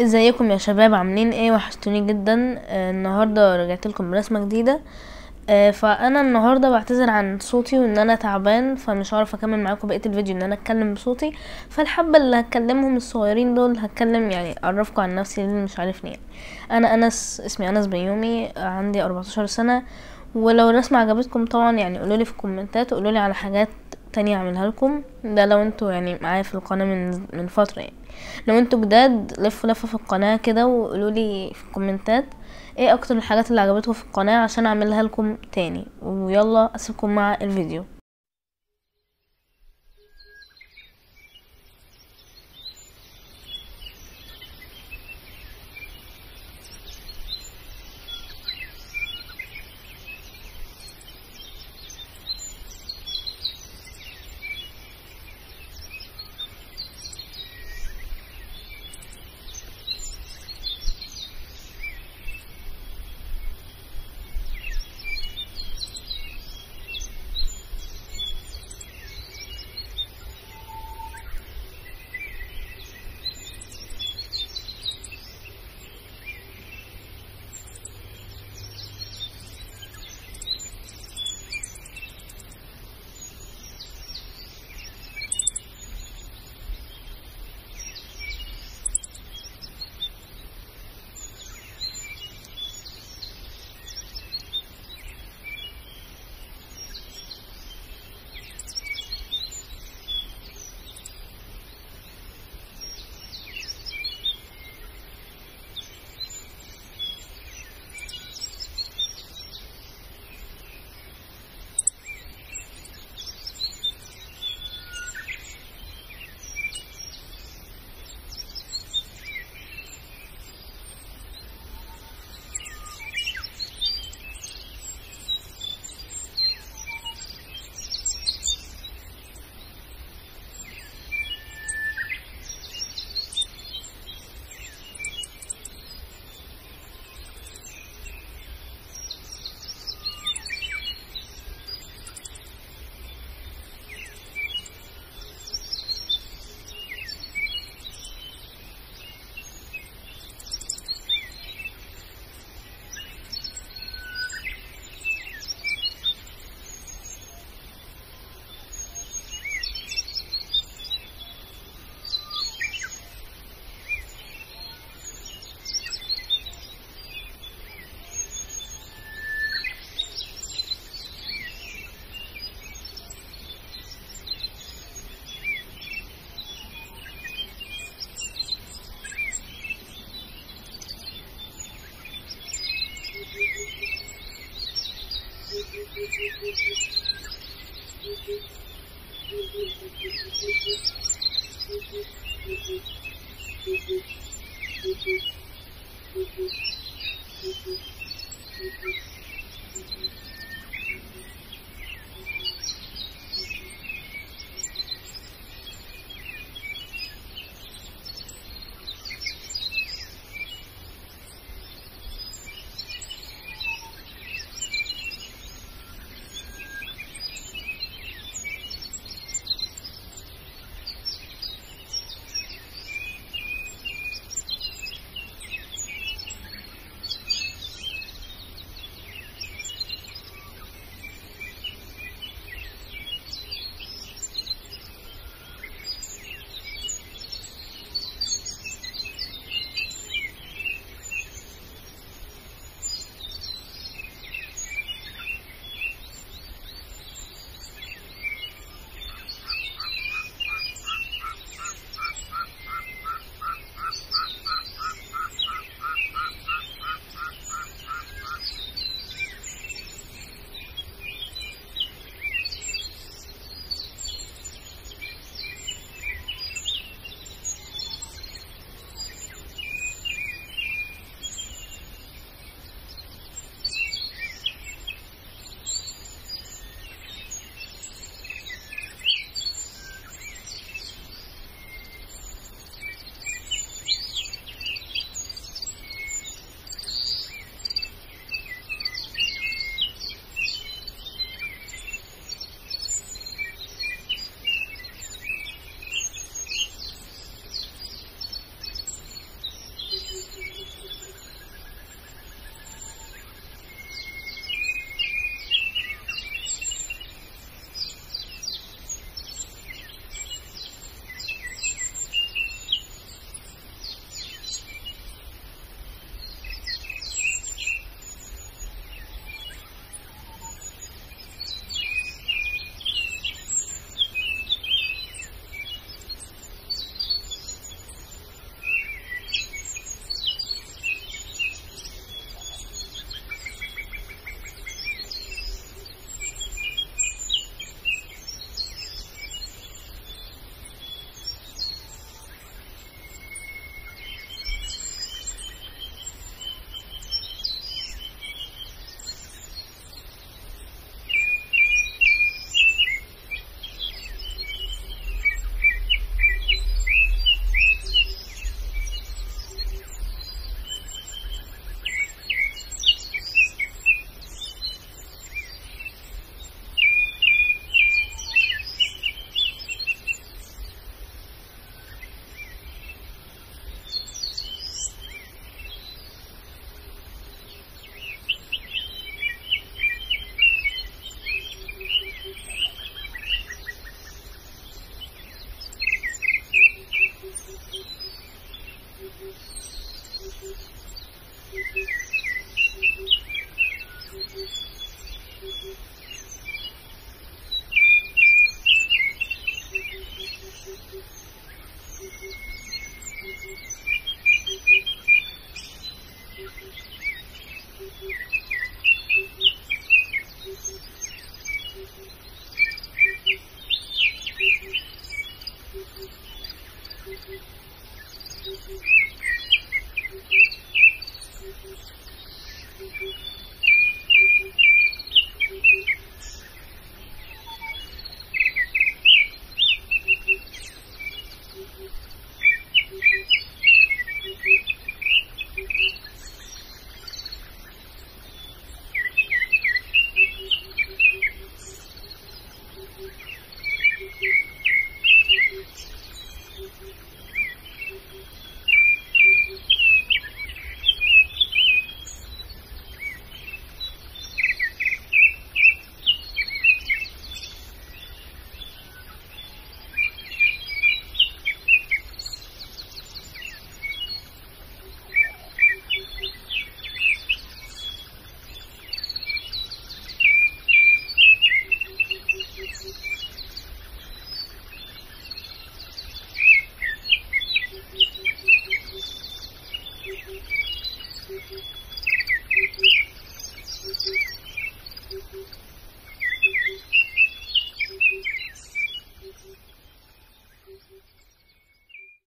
ازيكم يا شباب؟ عاملين إيه؟ وحشتوني جدا. آه النهارده رجعت لكم برسمة جديدة. آه فأنا النهارده بعتذر عن صوتي وإن أنا تعبان فمش هعرف أكمل معاكم بقية الفيديو إن أنا أتكلم بصوتي. فالحبة اللي هتكلمهم الصغيرين دول هتكلم يعني أعرفكم عن نفسي اللي مش عارفني يعني. أنا أنس اسمي أنس بيومي عندي 14 سنة. ولو الرسمة عجبتكم طبعا يعني قولولي في الكومنتات وقولولي على حاجات تانية أعملها لكم. ده لو أنتوا يعني معايا في القناة من من فترة يعني. لو أنتوا جداد لفوا لفه في القناة كده وقولوا لي في الكومنتات إيه أكتر الحاجات اللي عجبتكم في القناة عشان أعملها لكم تاني. ويلا أسيبكم مع الفيديو. Thank you.